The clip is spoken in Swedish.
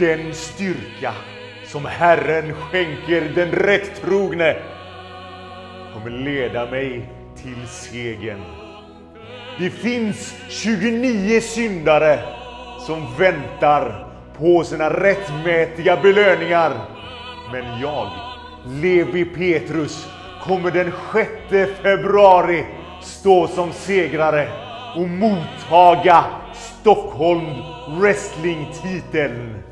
Den styrka som Herren skänker den rättrogne kommer leda mig till segern. Det finns 29 syndare som väntar på sina rättmätiga belöningar. Men jag, Levi Petrus, kommer den 6 februari stå som segrare och mottaga Stockholm Wrestling-titeln.